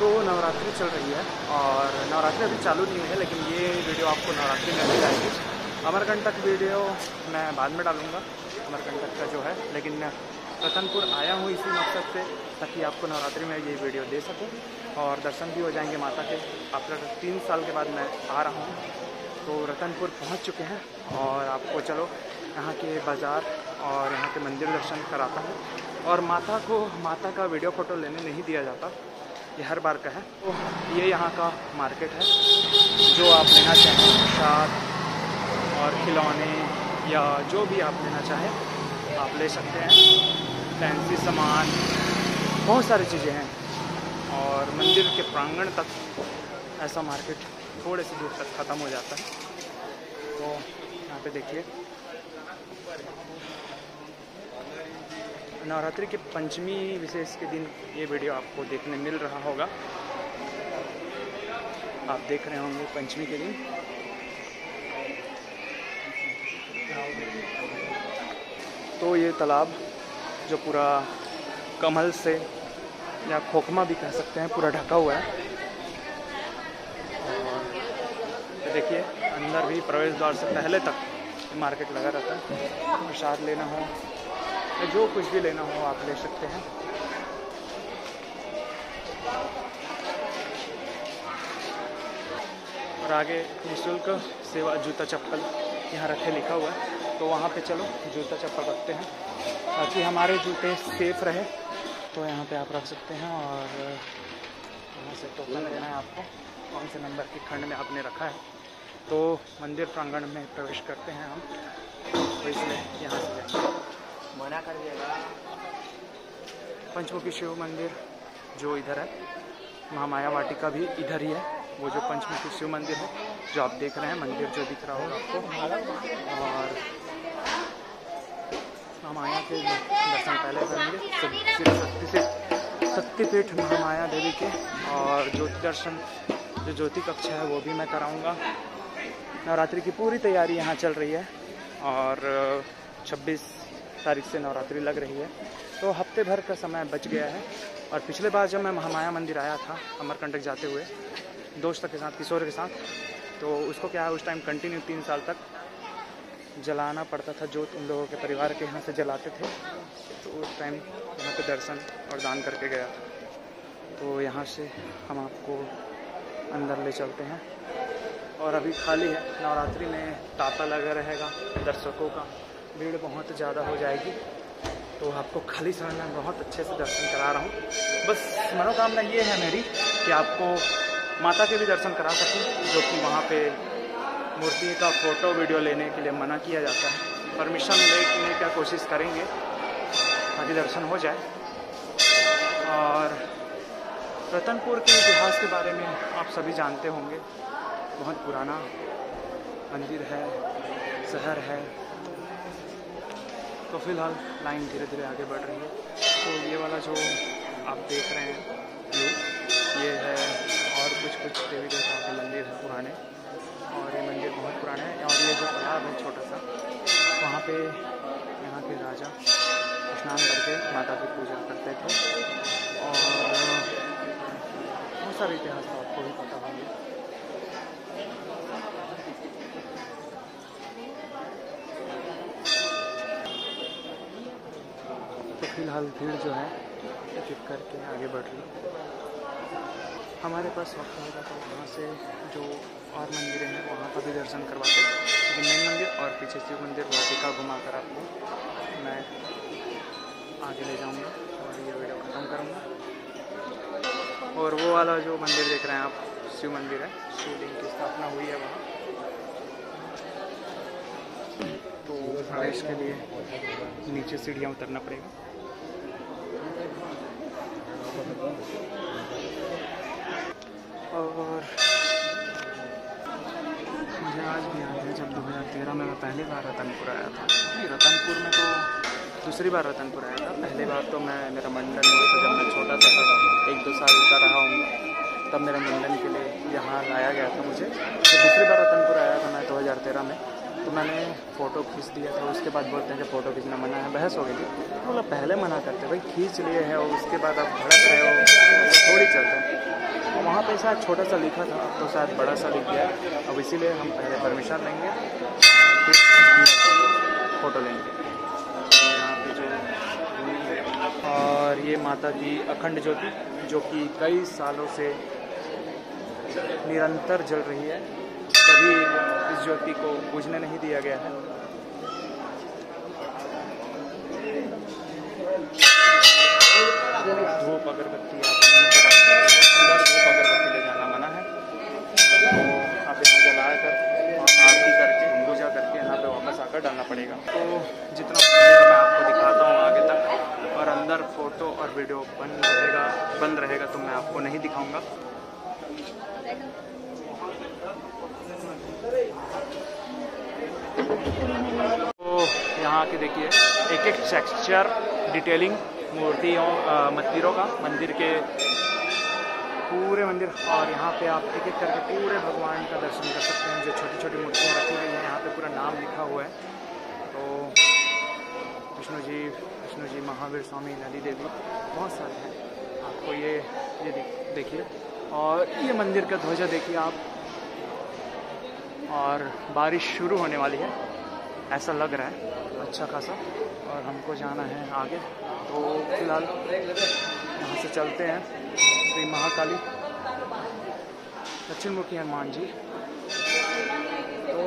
तो नवरात्रि चल रही है और नवरात्रि अभी चालू नहीं हुई है, लेकिन ये वीडियो आपको नवरात्रि में मिल जाएगी अमरकंटक वीडियो मैं बाद में डालूँगा, अमरकंटक का जो है। लेकिन रतनपुर आया हूँ इसी मकसद से, ताकि आपको नवरात्रि में ये वीडियो दे सकूँ और दर्शन भी हो जाएँगे माता के। आफ्टर तीन साल के बाद मैं आ रहा हूँ तो रतनपुर पहुँच चुके हैं और आपको चलो यहाँ के बाज़ार और यहाँ के मंदिर दर्शन कराता हूँ। और माता को, माता का वीडियो फ़ोटो लेने नहीं दिया जाता ये हर बार का है। तो ये यहाँ का मार्केट है, जो आप लेना चाहें प्रसाद और खिलौने या जो भी आप लेना चाहें, आप ले सकते हैं। फैंसी सामान, बहुत सारी चीज़ें हैं। और मंदिर के प्रांगण तक ऐसा मार्केट थोड़े से दूर तक ख़त्म हो जाता है। तो यहाँ पे देखिए। नवरात्रि के पंचमी विशेष के दिन ये वीडियो आपको देखने मिल रहा होगा। आप देख रहे होंगे पंचमी के दिन। तो ये तालाब जो पूरा कमल से या खोखमा भी कह सकते हैं, पूरा ढका हुआ है। और देखिए, अंदर भी प्रवेश द्वार से पहले तक मार्केट लगा रहता है। प्रसाद लेना हो जो कुछ भी लेना हो आप ले सकते हैं। और आगे निःशुल्क सेवा जूता चप्पल यहाँ रखे लिखा हुआ है। तो वहाँ पे चलो, जूता चप्पल रखते हैं। ताकि हमारे जूते सेफ़ रहे तो यहाँ पे आप रख सकते हैं और यहाँ से टोकन लेना है आपको। कौन से नंबर के खंड में आपने रखा है। तो मंदिर प्रांगण में प्रवेश करते हैं हम। तो इसलिए यहाँ से जाएँगे मना कर दिएगा पंचमुखी शिव मंदिर जो इधर है, महामाया वाटिका भी इधर ही है, वो जो पंचमुखी शिव मंदिर है, जो आप देख रहे हैं, मंदिर जो दिख रहा होगा आपको। और महामाया के दर्शन पहले करेंगे शक्ति से, शक्तिपीठ महामाया देवी के, और ज्योति दर्शन, जो ज्योति कक्ष है, वो भी मैं कराऊँगा। नवरात्रि की पूरी तैयारी यहाँ चल रही है, और 26 तारीख से नवरात्रि लग रही है। तो हफ़्ते भर का समय बच गया है। और पिछले बार जब मैं महामाया मंदिर आया था, अमरकंटक जाते हुए, दोस्त के साथ, किशोर के साथ तो उसको क्या है, उस टाइम कंटिन्यू तीन साल तक जलाना पड़ता था। जो उन लोगों के परिवार के यहाँ से जलाते थे। तो उस टाइम यहाँ पे दर्शन और दान करके गया तो यहाँ से हम आपको अंदर ले चलते हैं। और अभी खाली है। नवरात्रि में तांता लगा रहेगा दर्शकों का। भीड़ बहुत ज़्यादा हो जाएगी। तो आपको खाली समय में बहुत अच्छे से दर्शन करा रहा हूँ। बस मनोकामना ये है मेरी कि आपको माता के भी दर्शन करा सकूँ, जो कि वहाँ पे मूर्ति का फ़ोटो, वीडियो लेने के लिए मना किया जाता है। परमिशन लेने का कोशिश करेंगे, ताकि दर्शन हो जाए। और रतनपुर के इतिहास के बारे में आप सभी जानते होंगे। बहुत पुराना मंदिर है, शहर है। तो फ़िलहाल लाइन धीरे धीरे आगे बढ़ रही है। तो ये वाला जो आप देख रहे हैं व्यू ये है और कुछ कुछ देवी देवताओं के मंदिर हैं पुराने। और ये मंदिर बहुत पुराने हैं और ये जो तालाब है छोटा सा, वहाँ पे यहाँ के राजा स्नान करके माता की पूजा करते थे। और बहुत सारे इतिहास तो आपको भी पता होंगे। फ़िलहाल भीड़ जो है एक करके आगे बढ़ रही हमारे पास वक्त होगा तो वहाँ से जो और मंदिर हैं, वहाँ का भी दर्शन करवाते। लेकिन मेन मंदिर और पीछे शिव मंदिर, वाटिका घुमा कर आपको मैं आगे ले जाऊँगा और ये वीडियो ख़त्म करूँगा। और वो वाला जो मंदिर देख रहे हैं आप, शिव मंदिर है, शिवलिंग की स्थापना हुई है वहाँ। तो प्रवेश के लिए नीचे सीढ़ियाँ उतरना पड़ेगा और मुझे आज भी याद है 2013 में मैं पहली बार रतनपुर आया था। रतनपुर में तो दूसरी बार रतनपुर आया था। पहली बार तो मैं, मेरा मंडन हुआ था जब मैं छोटा सा था एक दो साल का रहा हूँ तब मेरे मंडन के लिए यहाँ लाया गया था मुझे। तो दूसरी बार रतनपुर आया था मैं 2013 में। तो मैंने फ़ोटो खींच दिया था, उसके बाद बोलते हैं कि फ़ोटो खींचना मना है, बहस हो गई थी। मतलब पहले मना करते, भाई, खींच लिए हैं और उसके बाद आप भड़क रहे हो, थोड़ी चलता है। वहाँ पे शायद छोटा सा लिखा था, अब तो शायद बड़ा सा लिख गया अब इसीलिए हम पहले परमिशन लेंगे, फिर फ़ोटो लेंगे। और ये माता की अखंड ज्योति, जो कि कई सालों से निरंतर जल रही है, कभी इस ज्योति को बुझने नहीं दिया गया है। धूप अगरबत्ती अंदर धूप अगरबत्ती ले जाना मना है तो आप इसे जला कर आरती करके पूजा करके पे डालना पड़ेगा। तो जितना मैं आपको दिखाता हूँ आगे तक, और अंदर फ़ोटो और वीडियो बंद रहेगा बंद रहेगा तो मैं आपको नहीं दिखाऊँगा। तो यहाँ के देखिए एक एक टेक्सचर डिटेलिंग मूर्तियों मंदिरों का, मंदिर के पूरे मंदिर, और यहाँ पे आप एक एक करके पूरे भगवान का दर्शन कर सकते हैं, जो छोटी छोटी मूर्तियाँ रखी गई हैं, यहाँ पे पूरा नाम लिखा हुआ है। तो विष्णु जी विष्णु जी, महावीर स्वामी, नदी देवी, बहुत सारे हैं। आपको ये ये देखिए। और ये मंदिर का ध्वजा देखिए आप। और बारिश शुरू होने वाली है, ऐसा लग रहा है अच्छा खासा। और हमको जाना है आगे। तो फ़िलहाल चलते हैं। श्री महाकाली। दक्षिण मुखी हनुमान जी। तो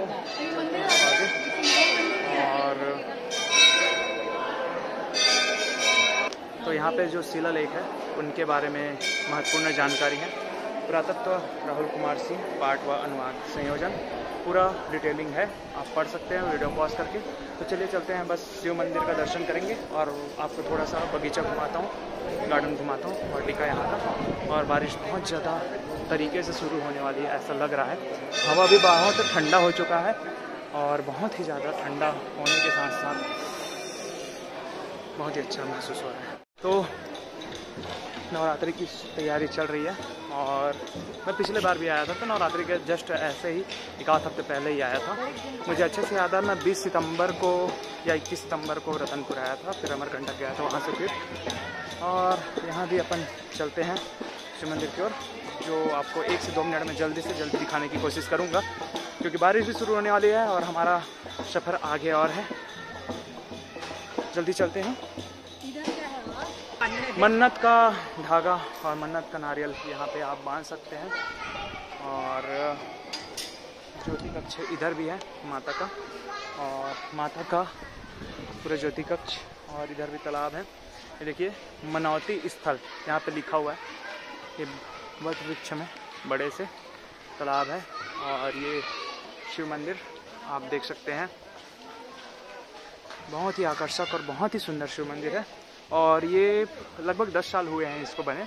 आगे। और तो यहाँ पे जो शिला लेख है, उनके बारे में महत्वपूर्ण जानकारी है। पुरातत्व, राहुल कुमार सिंह पाठ व अनुवाद, संयोजन। पूरा डिटेलिंग है, आप पढ़ सकते हैं, वीडियो पॉज करके। तो चलिए चलते हैं, बस शिव मंदिर का दर्शन करेंगे और आपको थोड़ा सा बगीचा घुमाता हूँ गार्डन घुमाता हूँ वाटिका यहाँ का और बारिश बहुत ज़्यादा तरीके से शुरू होने वाली है, ऐसा लग रहा है। हवा भी बहुत ठंडा हो चुका है, और बहुत ही ज़्यादा ठंडा होने के साथ साथ बहुत ही अच्छा महसूस हो रहा है। तो नवरात्रि की तैयारी चल रही है। और मैं पिछले बार भी आया था तो नवरात्रि के जस्ट ऐसे ही एक आध हफ़्ते पहले ही आया था। मुझे अच्छे से याद है, मैं 20 सितंबर को या 21 सितंबर को रतनपुर आया था, फिर अमरकंटक गया था वहाँ से फिर। और यहाँ भी अपन चलते हैं शिव मंदिर की ओर, जो आपको एक से दो मिनट में जल्दी से जल्दी दिखाने की कोशिश करूँगा, क्योंकि बारिश भी शुरू होने वाली है और हमारा सफ़र आगे और है। जल्दी चलते हैं। मन्नत का धागा और मन्नत का नारियल यहाँ पे आप बाँध सकते हैं। और ज्योति कक्ष इधर भी है, माता का। और माता का पूरा ज्योति कक्ष और इधर भी तालाब है। ये देखिए, मनौती स्थल, यहाँ पे लिखा हुआ है। ये वट वृक्ष में बड़े से तालाब है और ये शिव मंदिर आप देख सकते हैं। बहुत ही आकर्षक और बहुत ही सुंदर शिव मंदिर है। और ये लगभग 10 साल हुए हैं इसको बने।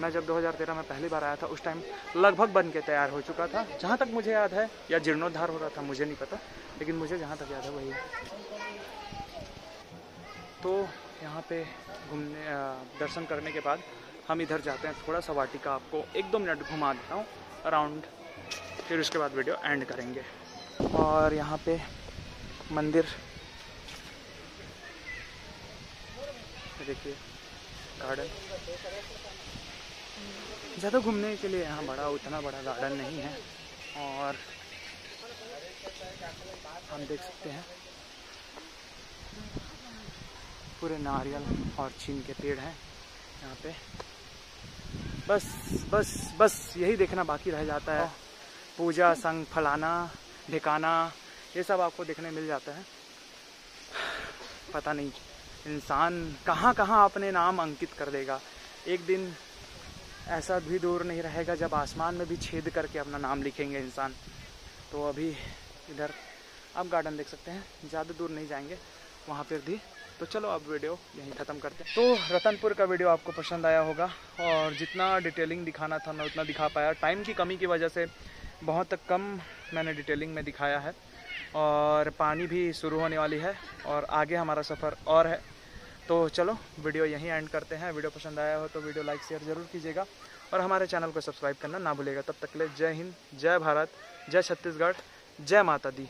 मैं जब 2013 में पहली बार आया था, उस टाइम लगभग बन के तैयार हो चुका था। जहाँ तक मुझे याद है, या जीर्णोद्धार हो रहा था, मुझे नहीं पता, लेकिन मुझे जहाँ तक याद है वही। तो यहाँ पे घूमने दर्शन करने के बाद हम इधर जाते हैं थोड़ा सा वाटिका आपको एक दो मिनट घुमा देता हूँ अराउंड फिर उसके बाद वीडियो एंड करेंगे। और यहाँ पे मंदिर देखिए गार्डन ज़्यादा घूमने के लिए यहाँ बड़ा, उतना बड़ा गार्डन नहीं है और हम देख सकते हैं पूरे नारियल और चीन के पेड़ हैं यहाँ पे। बस बस बस यही देखना बाकी रह जाता है। पूजा, संग फलाना, ढिकाना, ये सब आपको देखने मिल जाता है। पता नहीं। इंसान कहाँ कहाँ अपने नाम अंकित कर देगा। एक दिन ऐसा भी दूर नहीं रहेगा जब आसमान में भी छेद करके अपना नाम लिखेंगे इंसान। तो अभी इधर आप गार्डन देख सकते हैं, ज़्यादा दूर नहीं जाएँगे, वहाँ पर भी। तो चलो अब वीडियो यहीं ख़त्म करते हैं। तो रतनपुर का वीडियो आपको पसंद आया होगा, और जितना डिटेलिंग दिखाना था, मैं उतना दिखा पाया। टाइम की कमी की वजह से बहुत कम मैंने डिटेलिंग में दिखाया है, और पानी भी शुरू होने वाली है, और आगे हमारा सफ़र और है। तो चलो, वीडियो यहीं एंड करते हैं। वीडियो पसंद आया हो तो वीडियो लाइक शेयर ज़रूर कीजिएगा। और हमारे चैनल को सब्सक्राइब करना ना भूलेगा तब तक ले जय हिंद, जय भारत, जय छत्तीसगढ़, जय माता दी।